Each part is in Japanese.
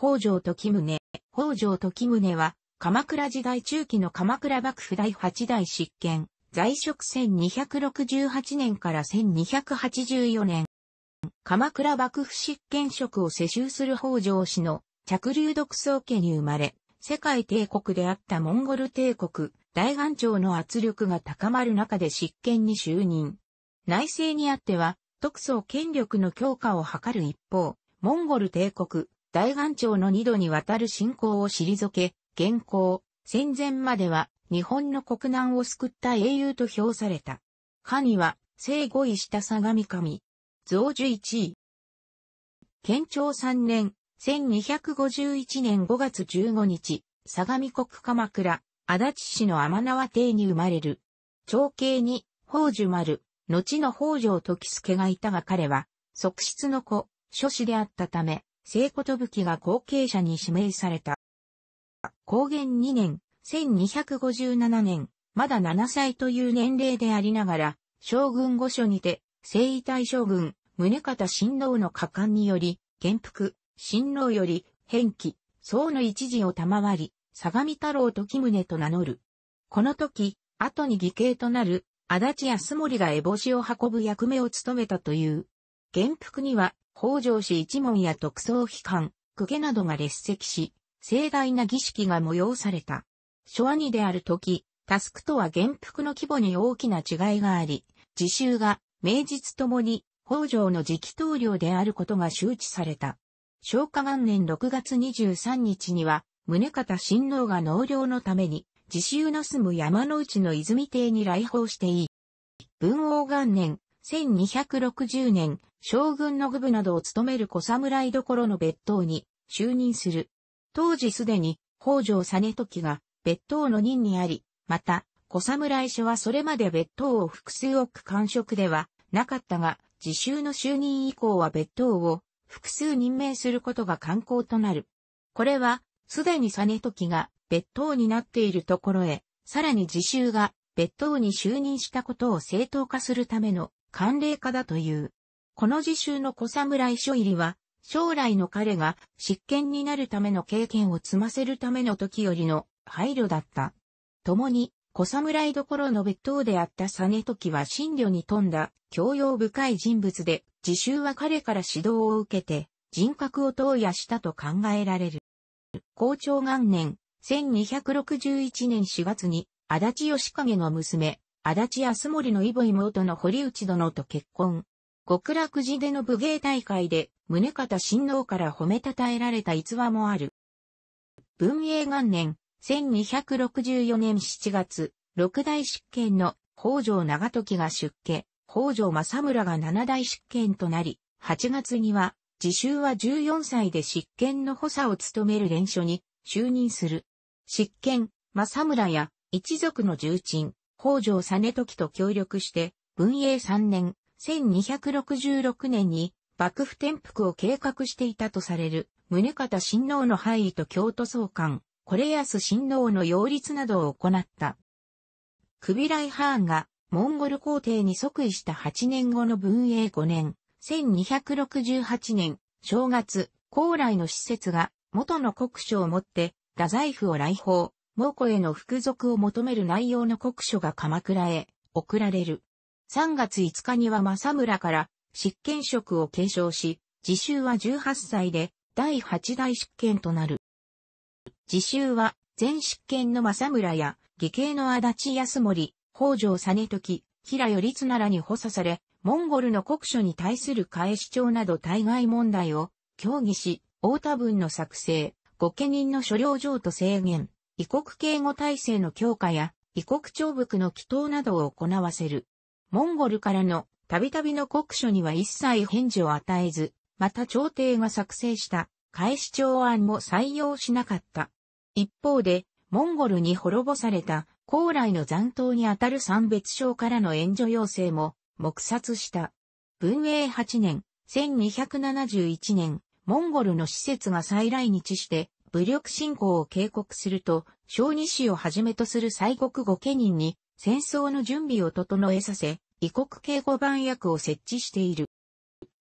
北条時宗。北条時宗は、鎌倉時代中期の鎌倉幕府第8代執権、在職1268年から1284年。鎌倉幕府執権職を世襲する北条氏の着流独創家に生まれ、世界帝国であったモンゴル帝国、大願朝の圧力が高まる中で執権に就任。内政にあっては、特捜権力の強化を図る一方、モンゴル帝国、大願朝の二度にわたる侵攻を退け、現行、戦前までは日本の国難を救った英雄と評された。下には、生後位した相模神。増樹一位。県庁三年、1251年5月15日、相模国鎌倉、足立市の天縄邸に生まれる。長兄に、宝珠丸、後の北条時助がいたが彼は、側室の子、諸子であったため、聖子吹が後継者に指名された。高原2年、1257年、まだ7歳という年齢でありながら、将軍御所にて、征夷大将軍、宗方親王の果敢により、元服、親王より、変気、宋の一時を賜り、相模太郎時宗と名乗る。この時、後に義兄となる、足立康盛が烏帽子を運ぶ役目を務めたという。元服には、北条氏一門や特捜機関、公家などが列席し、盛大な儀式が催された。諸兄である時、タスクとは元服の規模に大きな違いがあり、自習が名実ともに北条の直統領であることが周知された。昭和元年6月23日には、宗方親王が納涼のために、自習の住む山の内の泉邸に来訪していい。文王元年、1260年、将軍の具部などを務める小侍所の別当に就任する。当時すでに北条実時が別当の任にあり、また、小侍所はそれまで別当を複数億官職ではなかったが、自習の就任以降は別当を複数任命することが慣行となる。これは、すでに実時が別当になっているところへ、さらに自習が別当に就任したことを正当化するための慣例化だという。この自習の小侍書入りは、将来の彼が執権になるための経験を積ませるための時よりの配慮だった。共に、小侍どころの別当であった実時は真慮に富んだ教養深い人物で、自習は彼から指導を受けて、人格を投野したと考えられる。校長元年、1261年4月に、足立義景の娘、足立康盛の異母妹の堀内殿と結婚。極楽寺での武芸大会で、宗方親王から褒めたたえられた逸話もある。文永元年、1264年7月、六代執権の北条長時が出家、北条正村が七代執権となり、8月には、自習は14歳で執権の補佐を務める連署に就任する。執権、正村や一族の重鎮、北条実時と協力して、文永3年、1266年に幕府転覆を計画していたとされる、宗方親王の廃位と京都総監、これ安親王の擁立などを行った。クビライハーンがモンゴル皇帝に即位した8年後の文永5年、1268年、正月、高麗の施設が元の国書をもって太宰府を来訪、猛虎への服属を求める内容の国書が鎌倉へ送られる。3月5日には正村から執権職を継承し、自習は18歳で第8代執権となる。自習は前執権の正村や義兄の足立康盛、北条実時、平頼綱らに補佐され、モンゴルの国書に対する返し帳など対外問題を協議し、大田文の作成、御家人の所領上と制限、異国敬語体制の強化や異国長部の祈祷などを行わせる。モンゴルからのたびたびの国書には一切返事を与えず、また朝廷が作成した返し帳案も採用しなかった。一方で、モンゴルに滅ぼされた高麗の残党にあたる三別省からの援助要請も黙殺した。文永8年、1271年、モンゴルの施設が再来日して武力侵攻を警告すると、小児氏をはじめとする西国御家人に戦争の準備を整えさせ、異国警護番役を設置している。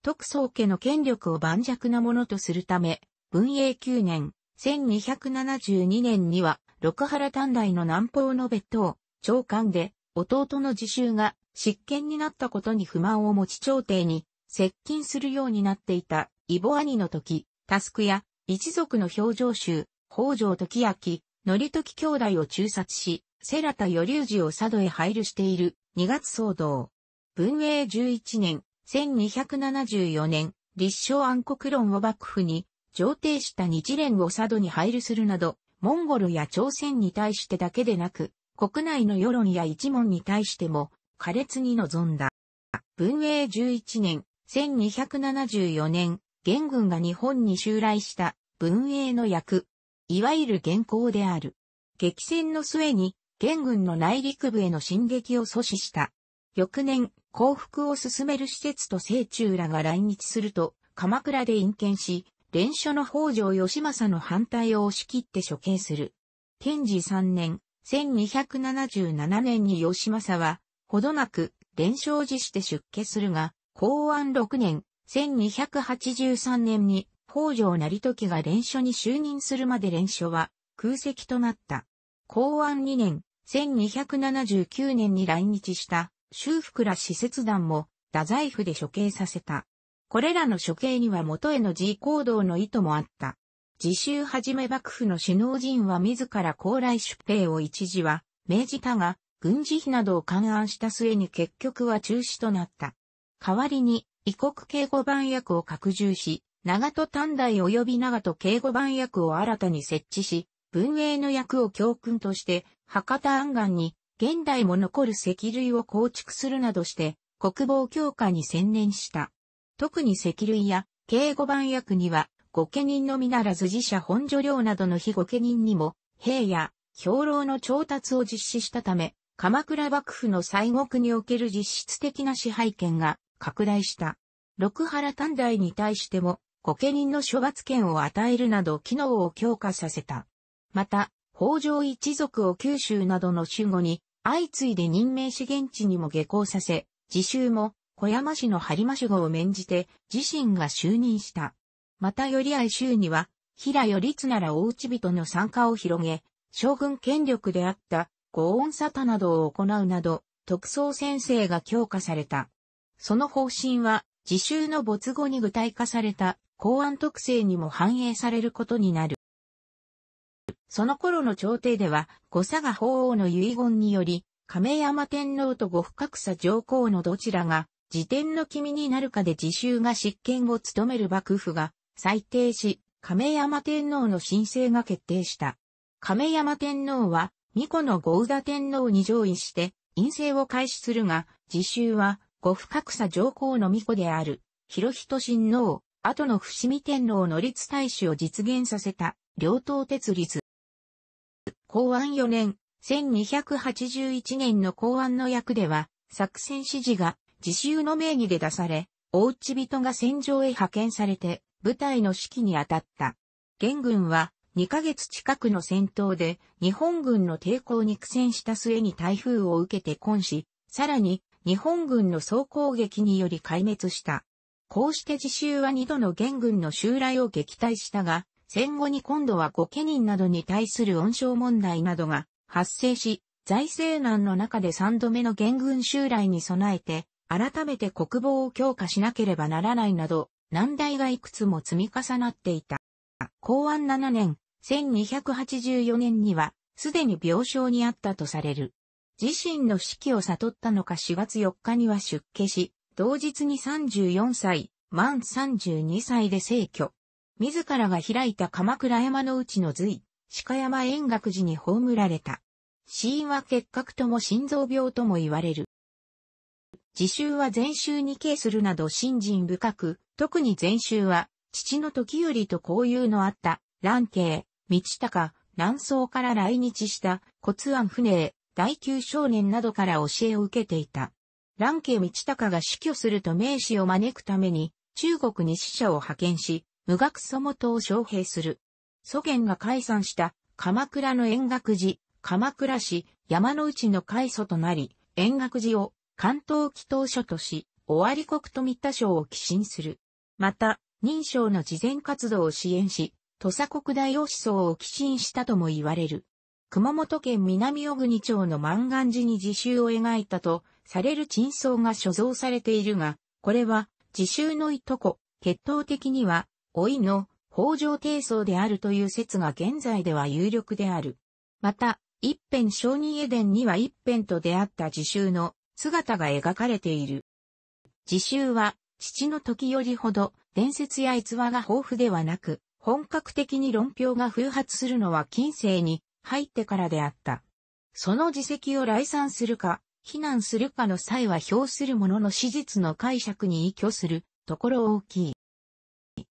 特捜家の権力を盤石なものとするため、文永9年、1272年には、六原短大の南方の別当、長官で、弟の自習が執権になったことに不満を持ち朝廷に接近するようになっていた、異母兄の時、タスクや一族の表情集、北条時明、則時兄弟を中殺し、セラタ与龍寺を佐渡へ配慮している二月騒動。文永11年、1274年、立正暗黒論を幕府に上呈した日蓮を佐渡に配慮するなど、モンゴルや朝鮮に対してだけでなく、国内の世論や一門に対しても、苛烈に臨んだ。文永11年、1274年、元軍が日本に襲来した文永の役、いわゆる元寇である。激戦の末に、元軍の内陸部への進撃を阻止した。翌年、降伏を進める施設と聖中らが来日すると、鎌倉で隠見し、連署の北条義政の反対を押し切って処刑する。天智3年、1277年に義政は、ほどなく、連勝辞して出家するが、公安6年、1283年に、北条成時が連署に就任するまで連署は空席となった。公安2年、1279年に来日した修復ら施設団も太宰府で処刑させた。これらの処刑には元への自行動の意図もあった。自習はじめ幕府の首脳陣は自ら高麗出兵を一時は命じたが、軍事費などを勘案した末に結局は中止となった。代わりに、異国警護番役を拡充し、長戸短大及び長戸警護番役を新たに設置し、文営の役を教訓として、博多安岸に現代も残る石類を構築するなどして、国防強化に専念した。特に石類や警護番役には、御家人のみならず自社本所領などの非御家人にも、兵や兵糧の調達を実施したため、鎌倉幕府の西国における実質的な支配権が拡大した。六原短大に対しても、御家人の処罰権を与えるなど機能を強化させた。また、北条一族を九州などの守護に、相次いで任命資源地にも下校させ、自習も小山市の播磨守護を免じて自身が就任した。また頼合州には、平頼綱ら大内人の参加を広げ、将軍権力であったご恩沙汰などを行うなど、特捜先生が強化された。その方針は、自習の没後に具体化された公安特性にも反映されることになる。その頃の朝廷では、五佐賀法皇の遺言により、亀山天皇と呉深草上皇のどちらが、自天の君になるかで自習が執権を務める幕府が、裁定し、亀山天皇の申請が決定した。亀山天皇は、巫女の豪田天皇に上位して、陰性を開始するが、自習は、呉深草上皇の巫女である、広人親王、後の伏見天皇の立大使を実現させた、両党鉄立。公安4年、1281年の公安の役では、作戦指示が自習の名義で出され、大内人が戦場へ派遣されて、部隊の指揮に当たった。元軍は2ヶ月近くの戦闘で日本軍の抵抗に苦戦した末に台風を受けて根し、さらに日本軍の総攻撃により壊滅した。こうして自習は2度の元軍の襲来を撃退したが、戦後に今度は御家人などに対する温床問題などが発生し、財政難の中で3度目の元軍襲来に備えて、改めて国防を強化しなければならないなど、難題がいくつも積み重なっていた。公安7年、1284年には、すでに病床にあったとされる。自身の死期を悟ったのか4月4日には出家し、同日に34歳、満32歳で逝去。自らが開いた鎌倉山の内の隋、鹿山円覚寺に葬られた。死因は結核とも心臓病とも言われる。自習は前週に敬するなど信心深く、特に前週は、父の時よりと交友のあった、蘭慶、道高、南宋から来日した骨案船大宮少年などから教えを受けていた。蘭慶道高が死去すると名士を招くために中国に使者を派遣し、無学祖元を招聘する。祖元が解散した鎌倉の円覚寺、鎌倉市山の内の開祖となり、円覚寺を関東祈祷所とし、終わり国と三田省を寄進する。また、認証の慈善活動を支援し、土佐国大王思想を寄進したとも言われる。熊本県南小国町の満願寺に自習を描いたとされる珍相が所蔵されているが、これは自習のいとこ、血統的には、老いの北条低層であるという説が現在では有力である。また、一辺小人絵伝には一辺と出会った自習の姿が描かれている。自習は、父の時よりほど伝説や逸話が豊富ではなく、本格的に論評が風発するのは近世に入ってからであった。その自責を来賛するか、非難するかの際は表する者の史実の解釈に依拠するところ大きい。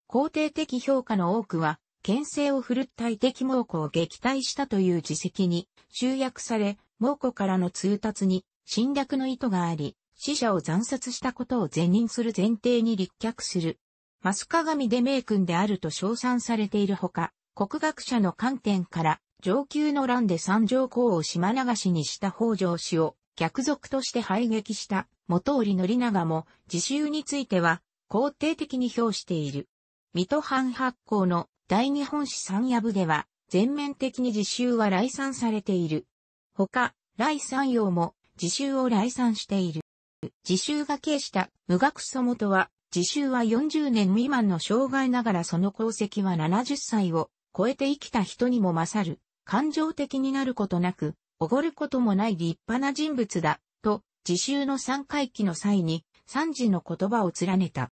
肯定的評価の多くは、牽制を振るった異的猛虎を撃退したという自責に集約され、猛虎からの通達に侵略の意図があり、死者を惨殺したことを前任する前提に立脚する。マス鏡で名君であると称賛されているほか、国学者の観点から上級の乱で三条公を島流しにした北条氏を逆賊として排撃した元織宣長も自習については肯定的に評している。水戸藩発行の大日本史三夜部では全面的に自習は来賛されている。他、来三陽も自習を来賛している。自習が形した無学祖元は自習は40年未満の障害ながらその功績は70歳を超えて生きた人にも勝る。感情的になることなく、おごることもない立派な人物だ、と、自習の三回忌の際に、三時の言葉を連ねた。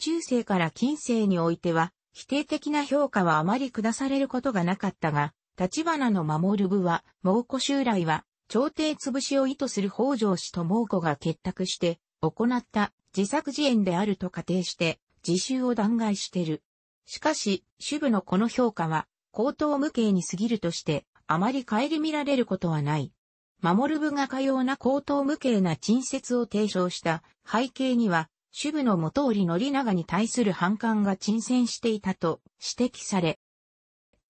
中世から近世においては、否定的な評価はあまり下されることがなかったが、立花の守る部は、猛虎襲来は、朝廷潰しを意図する北条氏と猛虎が結託して、行った自作自演であると仮定して、自習を弾劾してる。しかし、主部のこの評価は、口頭無形に過ぎるとして、あまり顧みられることはない。守る部がかような口頭無形な陳説を提唱した背景には、主部の元織宣長に対する反感が沈潜していたと指摘され、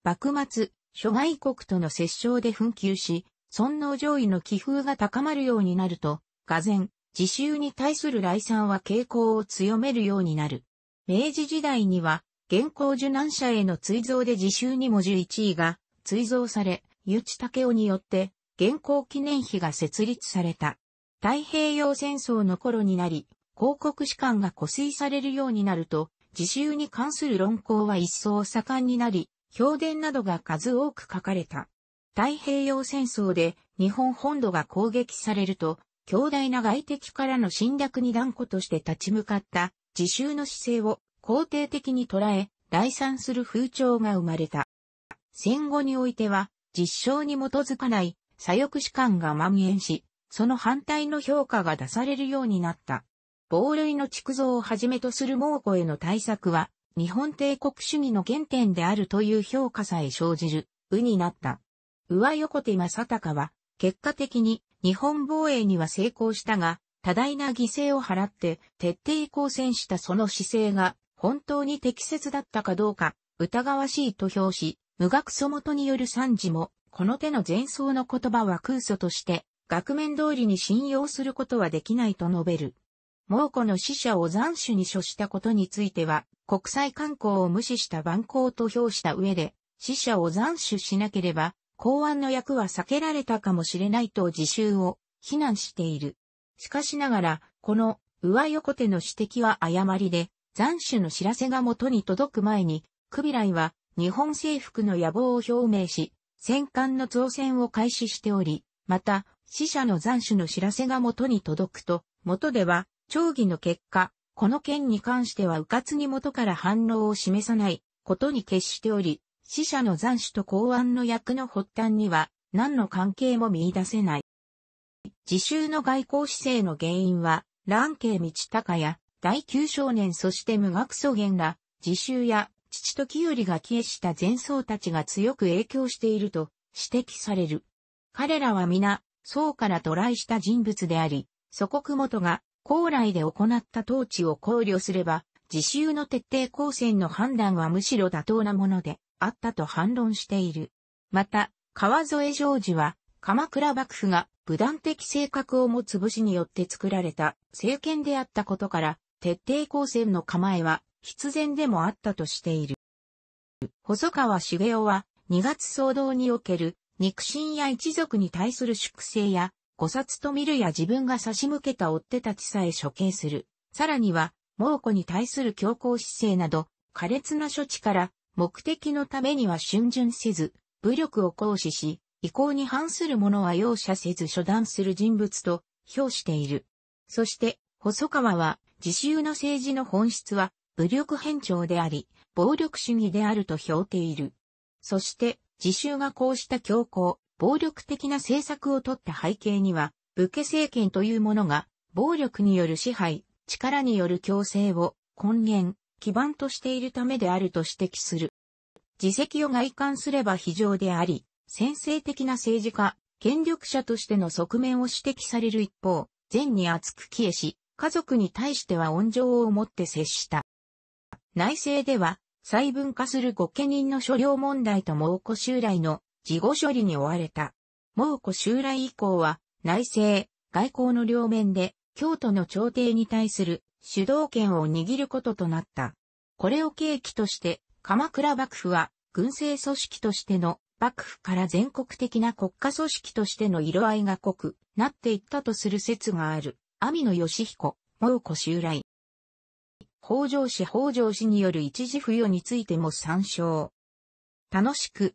幕末、諸外国との折衝で紛糾し、尊王上位の気風が高まるようになると、俄然、自習に対する来賛は傾向を強めるようになる。明治時代には、現行受難者への追贈で自習にも11位が追贈され、ゆち武雄によって現行記念碑が設立された。太平洋戦争の頃になり、広告士官が固推されるようになると、自習に関する論考は一層盛んになり、評伝などが数多く書かれた。太平洋戦争で日本本土が攻撃されると、強大な外敵からの侵略に断固として立ち向かった自習の姿勢を肯定的に捉え、来賛する風潮が生まれた。戦後においては、実証に基づかない左翼士官が蔓延し、その反対の評価が出されるようになった。防類の築造をはじめとする猛虎への対策は、日本帝国主義の原点であるという評価さえ生じる、うになった。上横手正隆は、結果的に日本防衛には成功したが、多大な犠牲を払って徹底抗戦したその姿勢が本当に適切だったかどうか、疑わしいと評し、無学祖元による賛辞も、この手の前奏の言葉は空祖として、額面通りに信用することはできないと述べる。猛虎の死者を残首に処したことについては、国際観光を無視した蛮行と評した上で、死者を残首しなければ、公安の役は避けられたかもしれないと自習を非難している。しかしながら、この上横手の指摘は誤りで、残首の知らせが元に届く前に、クビライは日本征服の野望を表明し、戦艦の造船を開始しており、また、死者の残首の知らせが元に届くと、元では、町議の結果、この件に関しては迂闊に元から反応を示さないことに決しており、死者の残首と公安の役の発端には何の関係も見出せない。自習の外交姿勢の原因は、蘭慶道隆や第九少年そして無学祖元ら、自習や父時よりが消えした前奏たちが強く影響していると指摘される。彼らは皆、宋から渡来した人物であり、祖国元が高麗で行った統治を考慮すれば、自習の徹底抗戦の判断はむしろ妥当なものであったと反論している。また、川添ジョージは、鎌倉幕府が武断的性格を持つ武士によって作られた政権であったことから、徹底抗戦の構えは必然でもあったとしている。細川茂雄は、二月騒動における、肉親や一族に対する粛清や、誤殺と見るや自分が差し向けた追手たちさえ処刑する。さらには、猛虎に対する強硬姿勢など、苛烈な処置から、目的のためには逡巡せず、武力を行使し、意向に反する者は容赦せず処断する人物と評している。そして、細川は、自習の政治の本質は、武力偏重であり、暴力主義であると評ている。そして、自習がこうした強硬、暴力的な政策を取った背景には、武家政権というものが、暴力による支配、力による強制を根源、基盤としているためであると指摘する。自責を外観すれば非常であり、先制的な政治家、権力者としての側面を指摘される一方、善に厚く消えし、家族に対しては温情を持って接した。内政では、細分化する御家人の所領問題と猛虎襲来の事後処理に追われた。猛虎襲来以降は、内政、外交の両面で、京都の朝廷に対する主導権を握ることとなった。これを契機として、鎌倉幕府は、軍政組織としての幕府から全国的な国家組織としての色合いが濃くなっていったとする説がある。網野義彦、猛虎襲来。北条氏北条氏による一時付与についても参照。楽しく